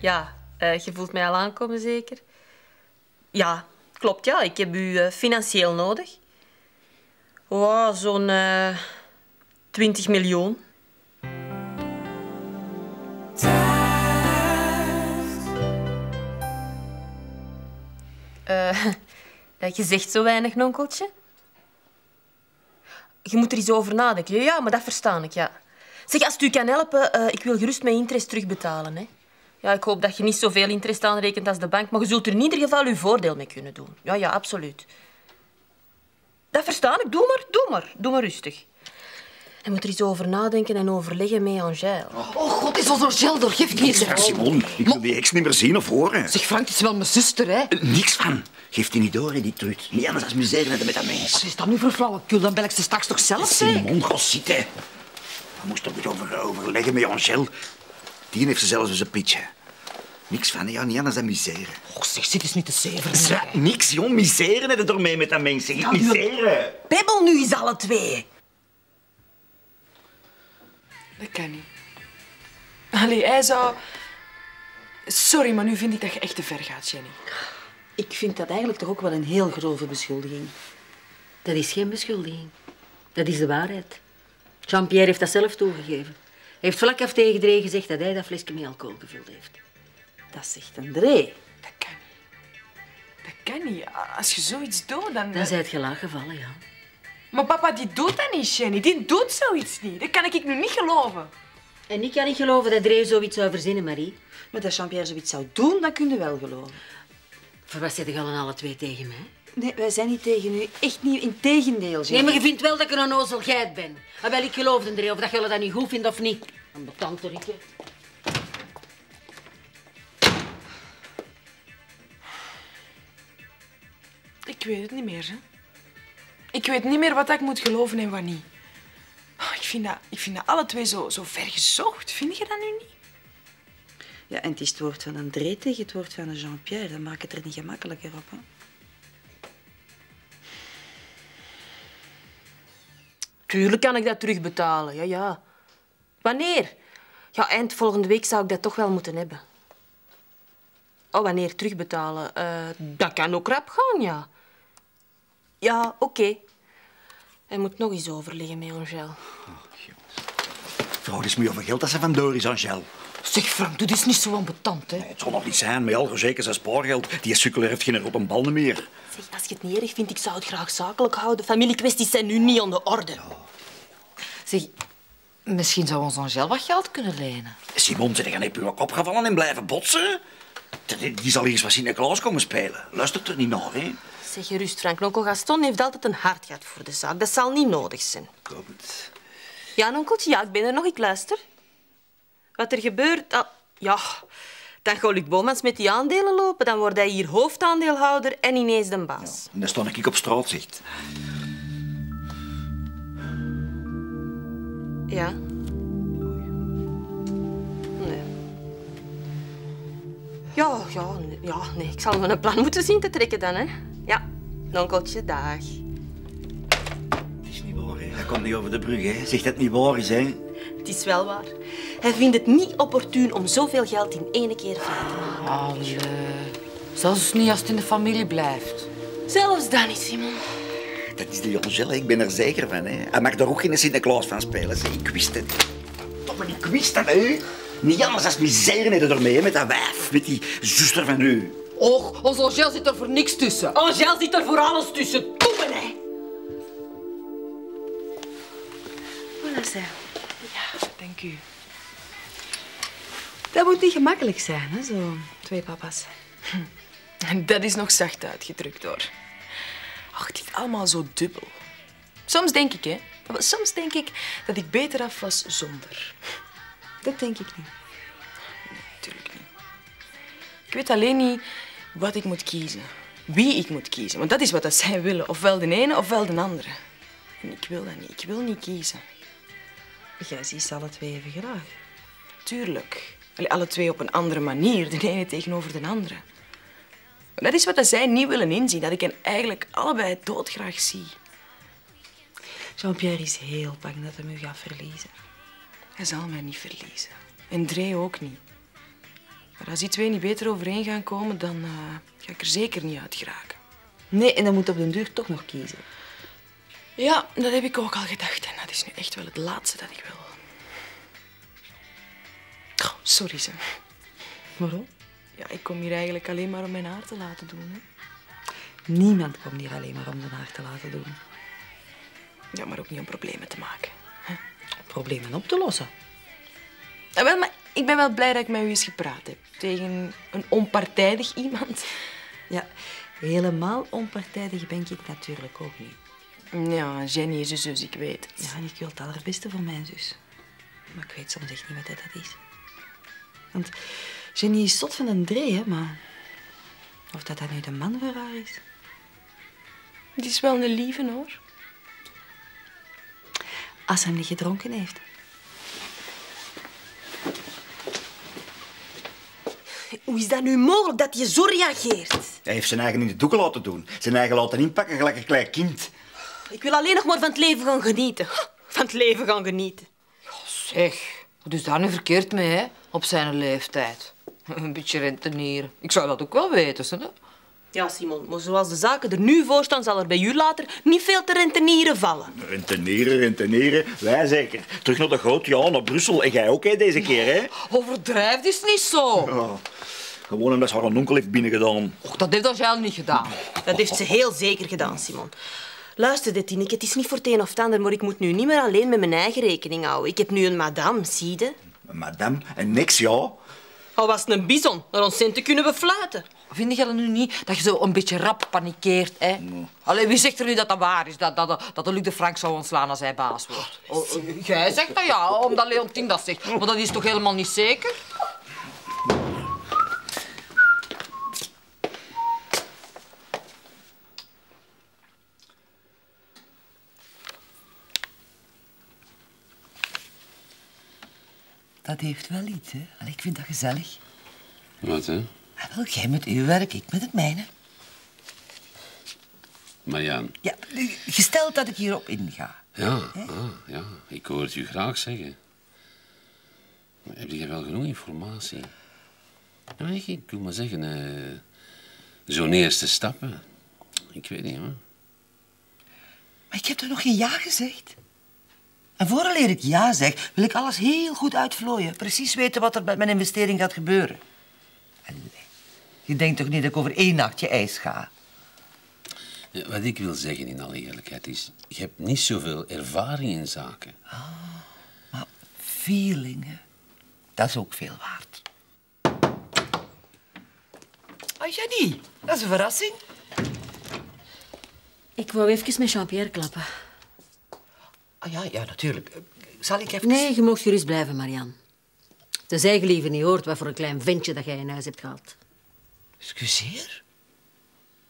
ja, eh, je voelt mij al aankomen, zeker? Ja, klopt, ja. Ik heb u eh, financieel nodig. Oh, zo'n eh 20 miljoen. Eh, je zegt zo weinig, nonkeltje. Je moet er eens over nadenken. Ja, maar dat versta ik, ja. Zeg, als u kan helpen, ik wil gerust mijn interest terugbetalen. Hè. Ja, ik hoop dat je niet zoveel interest aanrekent als de bank, maar je zult er in ieder geval uw voordeel mee kunnen doen. Ja, ja, absoluut. Dat versta ik. Doe maar, doe maar. Doe maar rustig. Je moet er eens over nadenken en overleggen met Angèle. Oh god, is onze gel door gift niet. Ja, Simon, ik wil die heks niet meer zien of horen. Zeg, Frank, het is wel mijn zuster, hè? Niks van. Geef die niet door, hè, die truut. Niet anders als misère met met dat mens. Wat is dat nu voor flauwekul? Dan bel ik ze straks toch zelf, hè? Simon, ga zitten. We moesten er over, overleggen met Angel. Die heeft ze zelfs eens een pitje. Niks van, ja, niet anders dan misère. Och, zeg, zit eens niet te zeveren. Ja, niks, jong. Misère net er mee met dat mens. Zeg, Ja, misère. Pebbel nu eens alle twee. Dat kan niet. Allee, hij zou... Sorry, maar nu vind ik dat je echt te ver gaat, Jenny. Ik vind dat eigenlijk toch ook wel een heel grove beschuldiging. Dat is geen beschuldiging. Dat is de waarheid. Jean-Pierre heeft dat zelf toegegeven. Heeft vlak af tegen Dree gezegd dat hij dat flesje met alcohol gevuld heeft. Dat zegt André. Dat kan niet. Dat kan niet. Als je zoiets doet, dan... Dan zijt je laag gevallen, ja. Maar papa, die doet dat niet, Jenny. Die doet zoiets niet. Dat kan ik nu niet geloven. En ik kan niet geloven dat Dree zoiets zou verzinnen, Marie. Maar dat Jean-Pierre zoiets zou doen, dat kun je wel geloven. Voor wat zitten jullie alle twee tegen mij? Nee, wij zijn niet tegen u. Echt niet. Integendeel, Nee, maar je vindt wel dat ik een onnozel geit ben. Ah, wel, ik geloof in Dree, of dat jullie dat niet goed vinden of niet. Een betante Rikke. Ik weet het niet meer, hè. Ik weet niet meer wat ik moet geloven en wat niet. Oh, ik, vind dat, ik vind dat alle twee zo, zo ver gezocht. Vind je dat nu niet? Ja, en het is het woord van André tegen het woord van een Jean-Pierre. Dat maakt het er niet gemakkelijker op, hè. Tuurlijk kan ik dat terugbetalen, ja, ja. Wanneer? Ja, eind volgende week zou ik dat toch wel moeten hebben. Oh, wanneer terugbetalen? Eh, dat kan ook rap gaan, ja. Ja, oké. Hij moet nog eens overleggen met Angèle. Vraag eens meer over geld dat ze vandoor is, Angel. Zeg, Frank, doe dit niet zo ambetant, hè? Het zal nog niet zijn, met al zeker zijn spaargeld. Die sukkel heeft geen rot een bal meer. Zeg, als je het niet erg vindt, ik zou het graag zakelijk houden. Familiekwesties zijn nu niet aan de orde. Zeg, misschien zou ons Angel wat geld kunnen lenen. Simon, je op je kop gevallen en blijven botsen? Die zal eens wat Sinterklaas komen spelen. Luistert er niet naar, hè? Zeg je rust, Frank. Onkel Gaston heeft altijd een hart gehad voor de zaak. Dat zal niet nodig zijn. Het. Ja, onkeltje, ja, ik ben er nog. Ik luister. Wat er gebeurt... ah, ja, dan ga Luc Bomans met die aandelen lopen. Dan wordt hij hier hoofdaandeelhouder en ineens de baas. En dan sta ik op straat, zegt. Ja. Nee. Ja, ja, nee, ja, nee. Ik zal wel een plan moeten zien te trekken dan, hè. Ja, onkeltje, dag. Het is niet waar, hè? Dat komt niet over de brug, hè? Zeg dat het niet waar is, hè? Het is wel waar. Hij vindt het niet opportun om zoveel geld in één keer vrij te maken. Allee. Zelfs niet als het in de familie blijft. Zelfs dan niet, Simon. Dat is die Angel, hè. ik ben er zeker van. Hè. Hij mag er ook geen Sinterklaas van spelen. Zeg. Ik wist het. Toch, maar ik wist dat, hè. Niet anders als misère ermee, met dat wijf. Met die zuster van u. Och, ons Angel zit er voor niks tussen. Angel zit er voor alles tussen. Me, hè. Voilà, zeg. Dank u. Dat moet niet gemakkelijk zijn, hè, zo. Twee papa's. Dat is nog zacht uitgedrukt, hoor. Ach, het is allemaal zo dubbel. Soms denk ik, hè. Soms denk ik dat ik beter af was zonder. Dat denk ik niet. Natuurlijk niet. Ik weet alleen niet wat ik moet kiezen. Wie ik moet kiezen. Want dat is wat dat zij willen. Ofwel de ene, ofwel de andere. En ik wil dat niet. Ik wil niet kiezen. Jij ziet ze alle twee even graag. Tuurlijk. Allee, alle twee op een andere manier. De ene tegenover de andere. Maar dat is wat zij niet willen inzien. Dat ik hen eigenlijk allebei doodgraag zie. Jean-Pierre is heel bang dat hij u gaat verliezen. Hij zal mij niet verliezen. En Dree ook niet. Maar als die twee niet beter overeen gaan komen, dan eh, ga ik er zeker niet uit geraken. Nee, en dan moet op den duur toch nog kiezen. Ja, dat heb ik ook al gedacht. Is nu echt wel het laatste dat ik wil. Oh, sorry, ze. Waarom? Ja, ik kom hier eigenlijk alleen maar om mijn haar te laten doen. Hè. Niemand komt hier alleen maar om zijn haar te laten doen. Ja, maar ook niet om problemen te maken. Problemen op te lossen. Ja, wel, maar ik ben wel blij dat ik met u eens gepraat heb. Tegen een onpartijdig iemand. Ja, helemaal onpartijdig ben ik natuurlijk ook niet. Ja, Jenny is een zus, ik weet het. Ja, en ik wil het allerbeste voor mijn zus. Maar ik weet soms echt niet wat dat is. Want Jenny is zot van een dree, hè, maar... Of dat dat nu de man voor haar is? Het is wel een lieve, hoor. Als hij hem niet gedronken heeft. Hoe is dat nu mogelijk dat je zo reageert? Hij heeft zijn eigen in de doeken laten doen. Zijn eigen laten inpakken, gelijk een klein kind. Ik wil alleen nog maar van het leven gaan genieten. Van het leven gaan genieten. Zeg, wat is daar nu verkeerd mee, hè? Op zijn leeftijd. Een beetje rentenieren. Ik zou dat ook wel weten, hè? Ja, Simon, maar zoals de zaken er nu voor staan, zal er bij u later niet veel te rentenieren vallen. Rentenieren, rentenieren. Wij zeker. Terug naar de groot, ja, naar Brussel. En jij ook, hè, deze keer, hè? Overdrijf is niet zo. Oh, gewoon omdat ze haar een onkel heeft binnengedaan. Och, dat heeft Angèle niet gedaan. Dat heeft ze heel zeker gedaan, Simon. Luister, dit, Tineke, het is niet voor het een of het ander, maar ik moet nu niet meer alleen met mijn eigen rekening houden. Ik heb nu een madame, zie je? Madame, en niks, ja. Al was het een bison, naar ons centen kunnen we fluiten. Vind je dat nu niet, dat je zo een beetje rap panikeert, hè? Allee, wie zegt er nu dat dat waar is? Dat, dat, dat de Luc de Frank zou ontslaan als hij baas wordt? Oh, jij zegt dat ja, omdat Leontien dat zegt. Maar dat is toch helemaal niet zeker? Dat heeft wel iets, hè. Allee, ik vind dat gezellig. Wat, hè? Ah, wel, jij met uw werk, ik met het mijne. Marjaan. Ja, gesteld dat ik hierop inga. Ja, ah, ja, ik hoor het u graag zeggen. Maar heb je wel genoeg informatie? Ik, ik wil maar zeggen, eh, zo'n eerste stappen. Ik weet niet, hoor. Maar ik heb toch nog geen ja gezegd? En vooraleer ik ja zeg, wil ik alles heel goed uitvlooien. Precies weten wat er met mijn investering gaat gebeuren. En je denkt toch niet dat ik over één nachtje ijs ga? Ja, wat ik wil zeggen in alle eerlijkheid is, je hebt niet zoveel ervaring in zaken. Maar feelingen, dat is ook veel waard. Ah, Jenny, dat is een verrassing. Ik wou even met Jean-Pierre klappen. Ah ja, ja, natuurlijk. Eh, Zal ik even... Nee, je mag gerust blijven, Marianne. Tenzij je liever niet hoort wat voor een klein ventje dat jij in huis hebt gehad. Excuseer?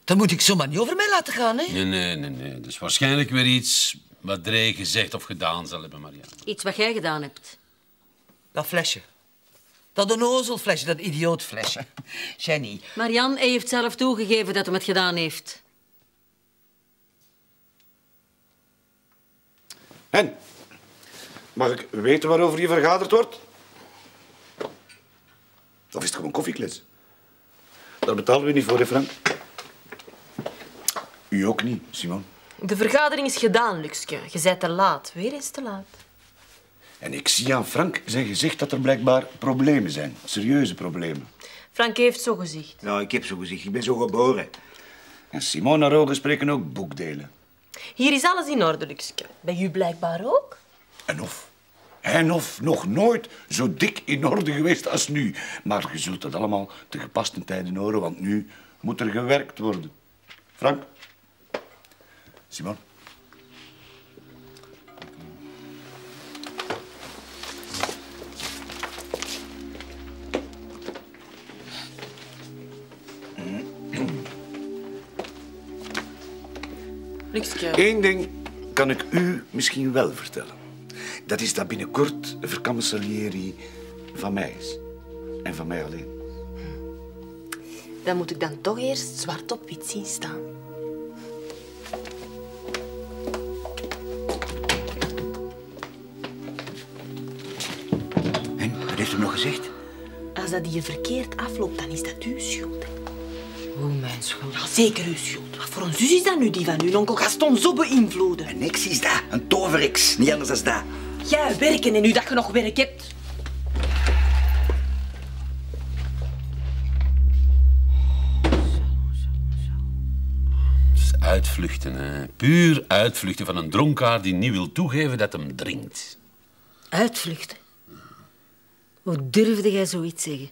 Dan moet ik zomaar niet over mij laten gaan, hè? Nee, nee, nee, nee. Dat is waarschijnlijk weer iets wat Dree gezegd of gedaan zal hebben, Marianne. Iets wat jij gedaan hebt. Dat flesje. Dat onnozelflesje, dat idiootflesje. Jenny, Marianne, hij heeft zelf toegegeven dat hij het gedaan heeft. En, mag ik weten waarover hier vergaderd wordt? Of is het gewoon koffieklets? Daar betalen we niet voor, hè, Frank? U ook niet, Simon. De vergadering is gedaan, Luxke. Je bent te laat. Weer eens te laat. En ik zie aan Frank zijn gezicht dat er blijkbaar problemen zijn. Serieuze problemen. Frank heeft zo gezegd. Ja, ik heb zo gezegd. Ik ben zo geboren. En Simon naar ogen spreken ook boekdelen. Hier is alles in orde, Luxke. Bij u blijkbaar ook? En of. En of nog nooit zo dik in orde geweest als nu. Maar je zult dat allemaal te gepaste tijden horen, want nu moet er gewerkt worden. Frank? Simon? Eén ding kan ik u misschien wel vertellen. Dat is dat binnenkort verkammelsalieri van mij is. En van mij alleen. Dan moet ik dan toch eerst zwart op wit zien staan. En, wat heeft u nog gezegd? Als dat die verkeerd afloopt, dan is dat uw schuld. Hoe mijn schuld. Ja, zeker uw schuld. Wat voor een zus is dat nu, die van uw onkel Gaston zo beïnvloeden? Een ex is dat. Een toverix. Niet anders dan dat. Jij werken en nu dat je nog werk hebt. Het is uitvluchten, hè. Puur uitvluchten van een dronkaard die niet wil toegeven dat hem drinkt. Uitvluchten. Hoe durfde jij zoiets zeggen?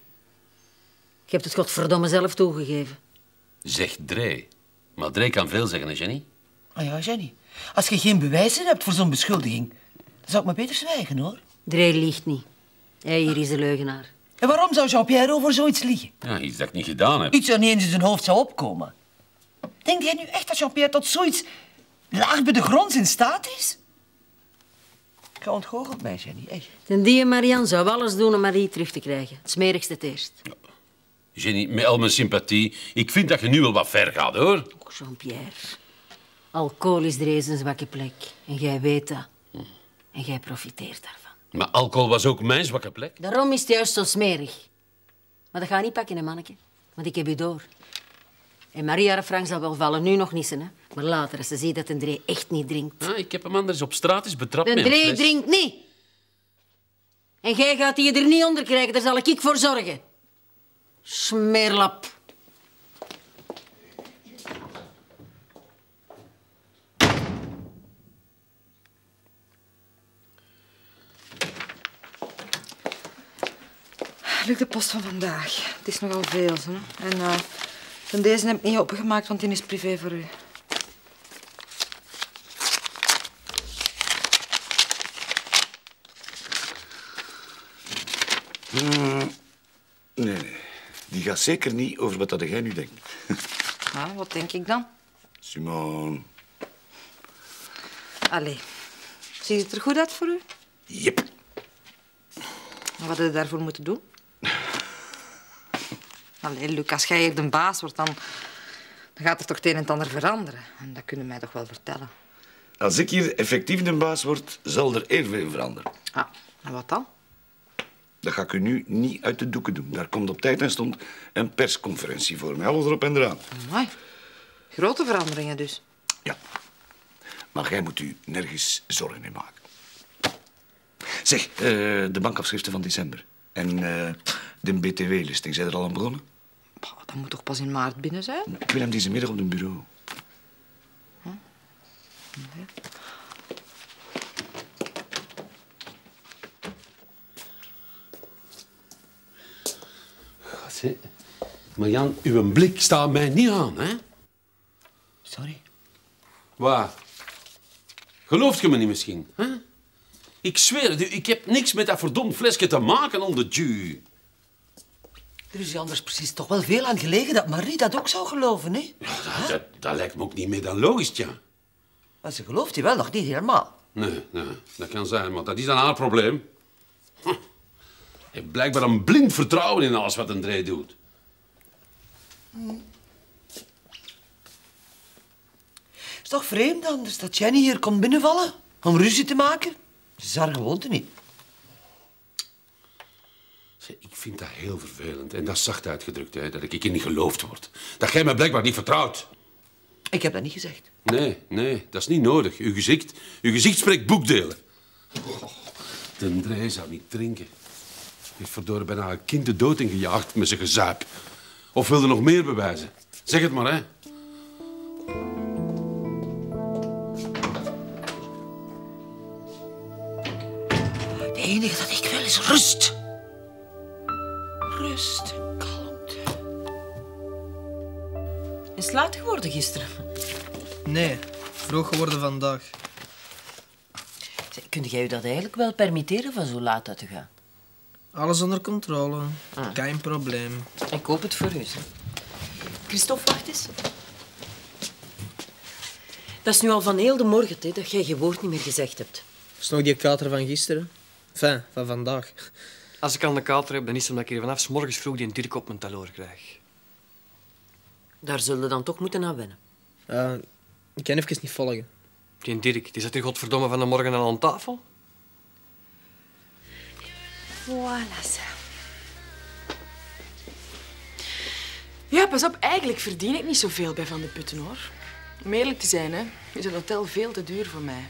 Je hebt het godverdomme zelf toegegeven. Zegt Drey. Maar Drey kan veel zeggen, hè, Jenny? Ah ja, Jenny. Als je geen bewijzen hebt voor zo'n beschuldiging, dan zou ik maar beter zwijgen, hoor. Drey liegt niet. Hij hier is de leugenaar. En waarom zou Jean-Pierre over zoiets liegen? Ja, iets dat ik niet gedaan heb. Iets dat niet eens in zijn hoofd zou opkomen. Denk jij nu echt dat Jean-Pierre tot zoiets laag bij de grond in staat is? Je ontgoochelt mij, Jenny, echt. En die Marianne zou alles doen om Marie terug te krijgen. Het smerigste het eerst. Jenny, met al mijn sympathie, ik vind dat je nu wel wat ver gaat, hoor. Och, Jean-Pierre. Alcohol is er eens een zwakke plek. En jij weet dat. En jij profiteert daarvan. Maar alcohol was ook mijn zwakke plek. Daarom is het juist zo smerig. Maar dat gaat niet pakken, hè, manneke. Want ik heb u door. En Maria Frank zal wel vallen, nu nog niet, hè. Maar later, als ze ziet dat een Dree echt niet drinkt. Ah, ik heb hem anders op straat eens betrapt De Dree drinkt niet. En jij gaat die er niet onder krijgen, daar zal ik voor zorgen. Smeerlap. Lukt de post van vandaag. Het is nogal veel. Hè? En eh, van deze heb ik niet opengemaakt, want die is privé voor u. Nee, nee. Die gaat zeker niet over wat dat jij nu denkt. Nou, wat denk ik dan? Simon. Allee. Ziet het er goed uit voor u? Jep. Wat had je daarvoor moeten doen? Allee, Luc, als jij hier de baas wordt, dan, dan gaat er toch het een en het ander veranderen. En dat kunnen mij toch wel vertellen. Als ik hier effectief de baas word, zal er evenveel veranderen. Ah, en wat dan? Dat ga ik u nu niet uit de doeken doen. Daar komt op tijd en stond een persconferentie voor mij. Alles erop en eraan. Grote veranderingen dus. Ja. Maar jij moet u nergens zorgen in maken. Zeg, eh, de bankafschriften van december. En eh, de BTW-listing, zijn er al aan begonnen? Bah, dat moet toch pas in maart binnen zijn? Ik wil hem deze middag op een bureau. Maar Jan, uw blik staat mij niet aan, hè? Sorry. Waar? Gelooft je me niet misschien? Hè? Ik zweer het u, ik heb niks met dat verdomd flesje te maken onder ju. Er is je anders precies toch wel veel aan gelegen dat Marie dat ook zou geloven, hè? Dat, dat, dat lijkt me ook niet meer dan logisch, ja. Maar ze gelooft hij wel nog niet helemaal. Nee, nee, dat kan zijn, maar dat is dan haar probleem. Hij heeft blijkbaar een blind vertrouwen in alles wat een Dree doet. is toch vreemd anders dat Jenny hier komt binnenvallen om ruzie te maken? Dat is haar gewoonte niet. Ik vind dat heel vervelend. En dat is zacht uitgedrukt, hè, dat ik in niet geloofd word. Dat jij mij blijkbaar niet vertrouwt. Ik heb dat niet gezegd. Nee, nee, dat is niet nodig. Uw gezicht, uw gezicht spreekt boekdelen. Oh, de Dree zou niet drinken. Heeft verdorie bijna een kind de dood ingejaagd met zijn gezuip. Of wilde nog meer bewijzen? Zeg het maar, hè. Het enige dat ik wil is rust. Rust, kalmte. Is het laat geworden gisteren? Nee, vroeg geworden vandaag. Zeg, Kun jij je dat eigenlijk wel permitteren van zo laat uit te gaan? Alles onder controle. Geen probleem. Ik hoop het voor u. Christophe, wacht eens. Dat is nu al van heel de morgen hè, dat jij je woord niet meer gezegd hebt. Is nog die kater van gisteren? Enfin, van vandaag. Als ik aan de kater heb, dan is het omdat ik hier vanaf 's morgens vroeg die Dirk op mijn taloor krijg. Daar zullen we dan toch moeten aan wennen. Ja, ik kan even niet volgen. Die Dirk, die zat hier godverdomme van de morgen al aan tafel. Voilà, zo. Ja, pas op. Eigenlijk verdien ik niet zoveel bij Van de Putten, hoor. Om eerlijk te zijn, hè, is het hotel veel te duur voor mij.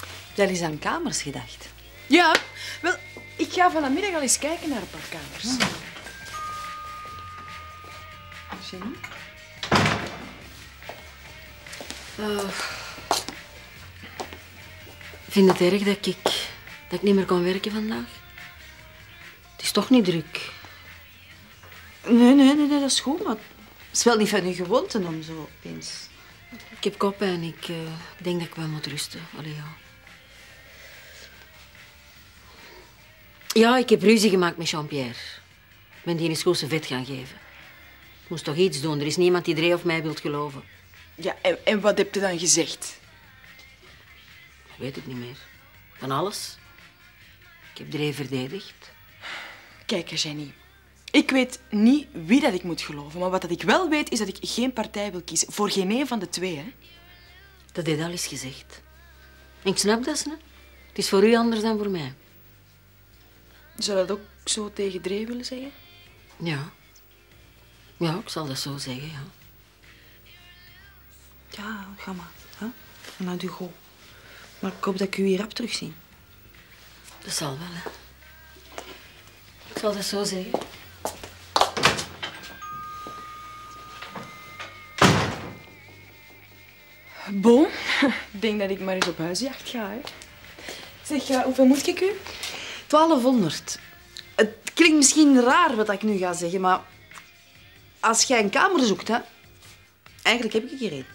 Heb jij eens aan kamers gedacht? Ja, wel, ik ga vanmiddag al eens kijken naar een paar kamers. Jenny? Uh, vind het erg dat ik, dat ik niet meer kan werken vandaag? Het is toch niet druk? Nee, nee, nee, nee, dat is goed, maar het is wel niet van je gewoonte om zo opeens... Ik heb koppijn. Ik eh, denk dat ik wel moet rusten. Allee, ja. Ja, ik heb ruzie gemaakt met Jean-Pierre. Ik ben die een schoolse vet gaan geven. Ik moest toch iets doen. Er is niemand die Dre of mij wilt geloven. Ja, en, en wat heb je dan gezegd? Dat weet ik niet meer. Van alles. Ik heb Dre verdedigd. Kijk, Jenny. Ik weet niet wie dat ik moet geloven, maar wat dat ik wel weet is dat ik geen partij wil kiezen. Voor geen een van de twee, hè. Dat heeft al eens gezegd. En ik snap dat, hè. Het is voor u anders dan voor mij. Zou je dat ook zo tegen Dre willen zeggen? Ja. Ja, ik zal dat zo zeggen, ja. Ja, ga maar. Hè? Vanuit uw go. Maar ik hoop dat ik u hier rap terugzie. Dat zal wel, hè. Ik zal dat zo zeggen. Bon, ik denk dat ik maar eens op huisjacht ga, hè. Zeg, ja, hoeveel moet ik u? 1200. Het klinkt misschien raar wat ik nu ga zeggen, maar als jij een kamer zoekt, hè, eigenlijk heb ik hier één.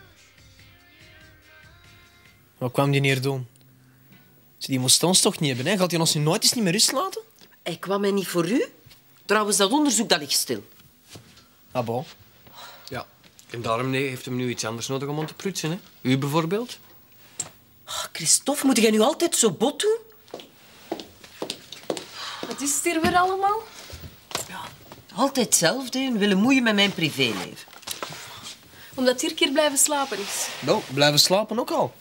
Wat kwam die hier doen? Ze, Die moest ons toch niet hebben, hè? Gaat hij ons nu nooit eens niet meer rust laten? Hij kwam mij niet voor u. Trouwens, dat onderzoek dat ligt stil. Ah, bon. Ja. En daarom nee, heeft hem nu iets anders nodig om om te prutsen, hè? U bijvoorbeeld? Ah, Christophe, moet jij nu altijd zo bot doen? Wat is het hier weer allemaal? Altijd hetzelfde en willen moeien met mijn privéleven. Omdat hier keer blijven slapen is. Nou, blijven slapen ook al.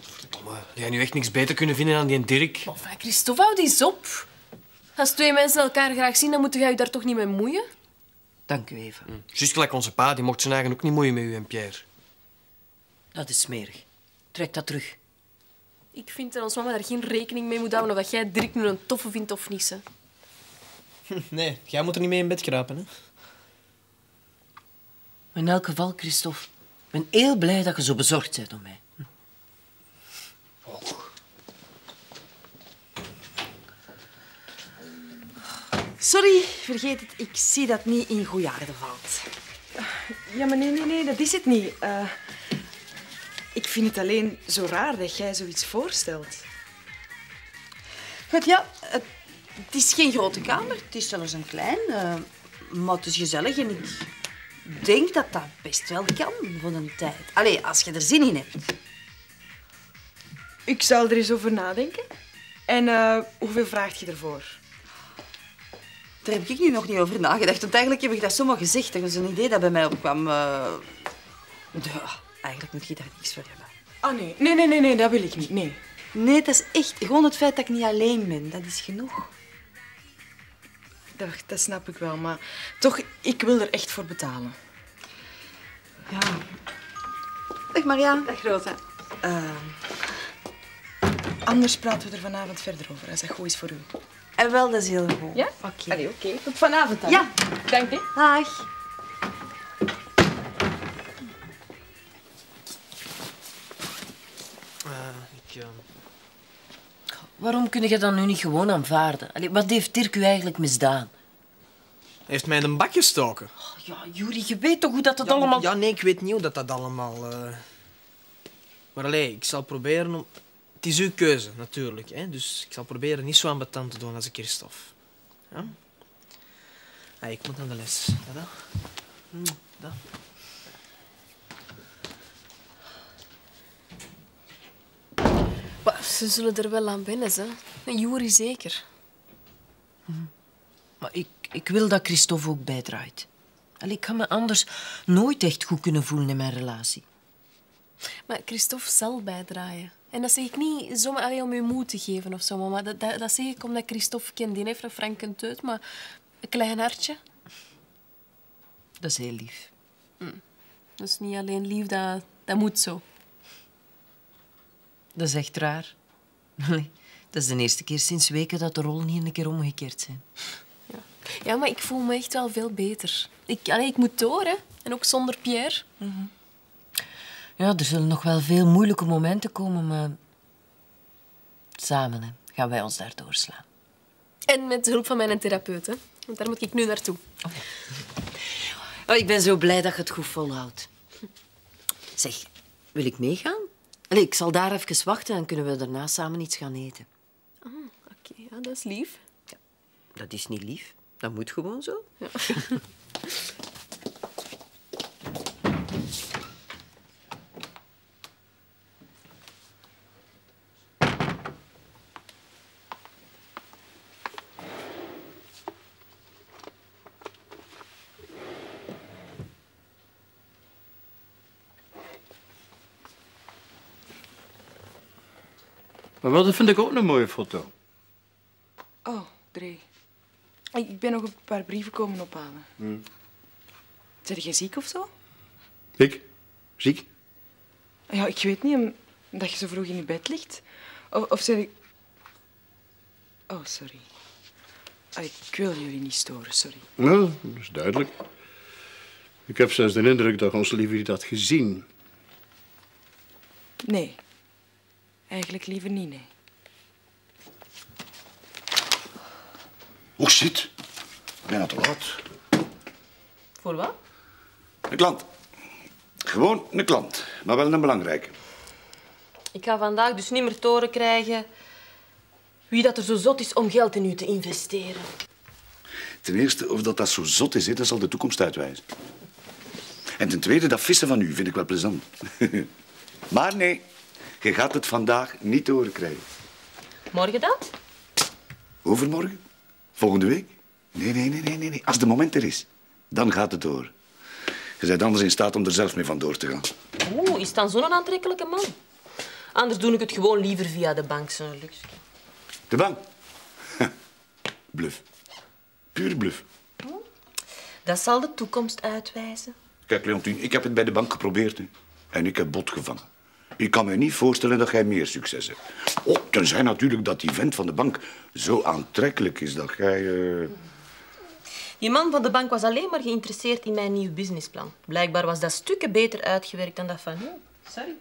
Verdomme, jij nu echt niks beter kunnen vinden dan die Dirk. Enfin, Christophe, houd eens op. Als twee mensen elkaar graag zien, dan moet jij je daar toch niet mee moeien? Dank u even. Hm. Juist gelijk onze pa, die mocht zijn eigen ook niet moeien met u en Pierre. Dat is smerig. Trek dat terug. Ik vind dat ons mama daar geen rekening mee moet houden of dat jij Dirk nu een toffe vindt of niet. Hè. Nee, jij moet er niet mee in bed kruipen, hè? In elk geval, Christophe, ik ben heel blij dat je zo bezorgd bent om mij. Sorry, vergeet het. Ik zie dat niet in goede aarde valt. Ja, maar nee, nee, nee, dat is het niet. Eh, ik vind het alleen zo raar dat jij zoiets voorstelt. Goed, ja, het, het is geen grote kamer. Het is zelfs een klein. eh, maar het is gezellig en ik denk dat dat best wel kan voor een tijd. Allee, als je er zin in hebt. Ik zal er eens over nadenken. En eh, hoeveel vraagt je ervoor? Daar heb ik nu nog niet over nagedacht. Want eigenlijk heb ik dat zomaar gezegd. Dat is een idee dat bij mij opkwam. eh. Ja, eigenlijk moet je daar niks voor hebben. Oh nee, nee, nee, nee, nee, dat wil ik niet. Nee. Nee, dat is echt gewoon het feit dat ik niet alleen ben. Dat is genoeg. Dat, dat snap ik wel, maar toch, ik wil er echt voor betalen. Ja. Dag Maria. Dag Rosa. Eh, Anders praten we er vanavond verder over, als dat goed is voor u. en wel, dat is heel goed. Ja? Oké. Allee, oké. Tot vanavond dan. Ja. Dank je. Dag. ik, Waarom kun je dat nu niet gewoon aanvaarden? Allee, wat heeft Dirk u eigenlijk misdaan? Hij heeft mij in een bak gestoken. Ja, Juri, je weet toch hoe dat, dat ja, allemaal... Ja, nee, ik weet niet hoe dat, dat allemaal... eh. Maar allee, ik zal proberen om... Het is uw keuze, natuurlijk. Hè? Dus ik zal proberen niet zo ambetant te doen als ik Christophe. Ja? Ah, ik moet aan de les. Ja, dat. Hm, dat. Maar ze zullen er wel aan wennen, hè. En Juri zeker. Maar ik, ik wil dat Christophe ook bijdraait. Allee, ik ga me anders nooit echt goed kunnen voelen in mijn relatie. Maar Christophe zal bijdraaien. En dat zeg ik niet zomaar alleen om je moed te geven of zo, mama. Dat, dat, dat zeg ik omdat Christophe kent. Die heeft een frank een teut, maar een klein hartje. Dat is heel lief. Dat is niet alleen lief, dat, dat moet zo. Dat is echt raar. Nee, dat is de eerste keer sinds weken dat de rollen hier een keer omgekeerd zijn. Ja, maar ik voel me echt wel veel beter. Ik, allee, ik moet door, hè. En ook zonder Pierre. Ja, er zullen nog wel veel moeilijke momenten komen, maar samen hè, gaan wij ons daar doorslaan. En met hulp van mijn therapeut, hè. Want daar moet ik nu naartoe. Oh, ik ben zo blij dat je het goed volhoudt. Zeg, wil ik meegaan? Allee, ik zal daar even wachten en kunnen we daarna samen iets gaan eten. Oké, ja, dat is lief. Dat is niet lief. Dat moet gewoon zo. Maar wel, dat vind ik ook een mooie foto. Oh, Dre. Ik ben nog een paar brieven komen ophalen. Hm. Zijn jij ziek of zo? Ik? Ziek? Ja, ik weet niet, om- omdat je zo vroeg in je bed ligt. Of, of zeg ik... Oh, sorry. Ah, ik wil jullie niet storen, sorry. Ja, dat is duidelijk. Ik heb zelfs de indruk dat ons liever had gezien. Nee. Eigenlijk liever niet, nee. Oh, shit. Bijna te laat. Voor wat? Een klant. Gewoon een klant, maar wel een belangrijke. Ik ga vandaag dus niet meer toren krijgen wie dat er zo zot is om geld in u te investeren. Ten eerste, of dat, dat zo zot is, hè, dat zal de toekomst uitwijzen. En ten tweede, dat vissen van u vind ik wel plezant. maar nee, je gaat het vandaag niet te horen krijgen. Morgen dat? Overmorgen? Volgende week? Nee, nee, nee, nee, nee. Als de moment er is, dan gaat het door. Je bent anders in staat om er zelf mee vandoor te gaan. Oeh, is dan zo'n aantrekkelijke man? Anders doe ik het gewoon liever via de bank, zo'n luxe. De bank? bluff. Puur bluff. Dat zal de toekomst uitwijzen. Kijk, Leontien, ik heb het bij de bank geprobeerd. Hè. En ik heb bot gevangen. Ik kan me niet voorstellen dat jij meer succes hebt. Oh, tenzij natuurlijk dat die vent van de bank zo aantrekkelijk is dat jij... eh, Die man van de bank was alleen maar geïnteresseerd in mijn nieuw businessplan. Blijkbaar was dat stukken beter uitgewerkt dan dat van u. Sorry.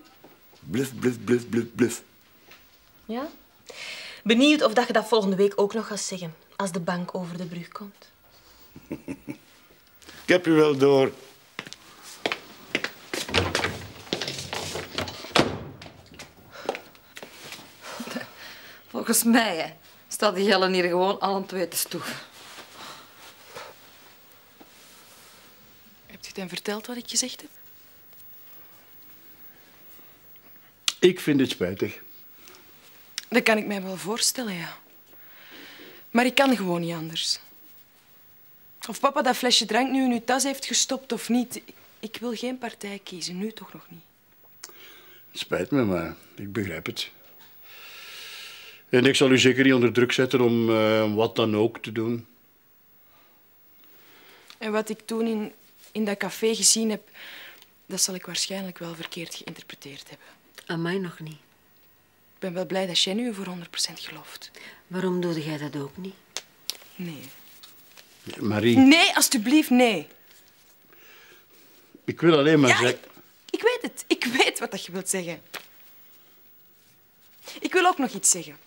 Bluff, bluff, bluff, bluff, bluff. Ja? Benieuwd of dat je dat volgende week ook nog gaat zeggen, als de bank over de brug komt. Ik heb u wel door. Volgens mij hè, staat die Jellen hier gewoon allen twee te stoef. Heb je hem verteld wat ik gezegd heb? Ik vind het spijtig. Dat kan ik mij wel voorstellen, ja. Maar ik kan gewoon niet anders. Of papa dat flesje drank nu in uw tas heeft gestopt of niet. ik- Ik wil geen partij kiezen, nu toch nog niet. Het spijt me, maar ik begrijp het. En ik zal u zeker niet onder druk zetten om eh, wat dan ook te doen. En wat ik toen in, in dat café gezien heb, dat zal ik waarschijnlijk wel verkeerd geïnterpreteerd hebben. Aan mij nog niet. Ik ben wel blij dat jij nu voor 100% gelooft. Waarom doe jij dat ook niet? Nee. Marie, Nee, alstublieft, nee. ik wil alleen maar Ja, zeggen... Ik weet het. Ik weet wat dat je wilt zeggen. Ik wil ook nog iets zeggen.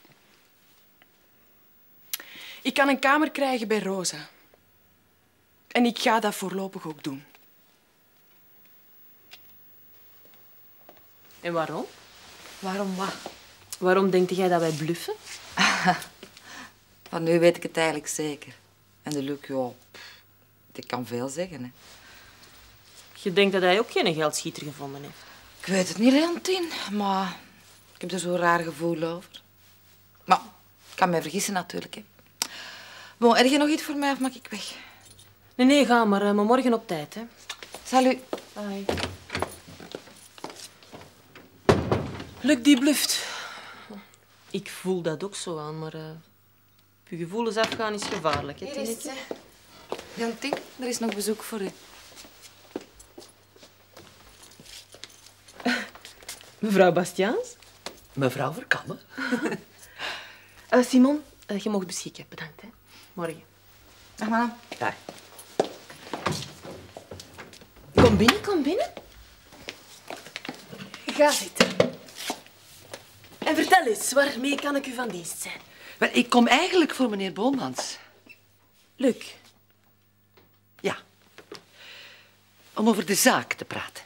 Ik kan een kamer krijgen bij Rosa. En ik ga dat voorlopig ook doen. En waarom? Waarom wat? Waarom denk jij dat wij bluffen? Van nu weet ik het eigenlijk zeker. En de Luc, ja, die kan veel zeggen. Hè. Je denkt dat hij ook geen geldschieter gevonden heeft. Ik weet het niet, Leontien, maar ik heb er zo'n raar gevoel over. Maar ik kan me vergissen natuurlijk. Hè. Bon, heb je nog iets voor mij of mag ik weg? Nee, nee, ga maar. Eh, maar morgen op tijd, hè. Salut. Bye. Luc die bluft. Ik voel dat ook zo aan, maar... Eh, je gevoelens afgaan is gevaarlijk, hè, Tineke? Uh, Jantien, er is nog bezoek voor u. Mevrouw Bastiaans? Mevrouw Verkamme. Eh, Simon, je mag beschikken. Bedankt, hè. Morgen. Dag, mama. Dag. Kom binnen, kom binnen. Ga zitten. En vertel eens, waarmee kan ik u van dienst zijn? Wel, ik kom eigenlijk voor meneer Boomans. Luc. Ja. Om over de zaak te praten.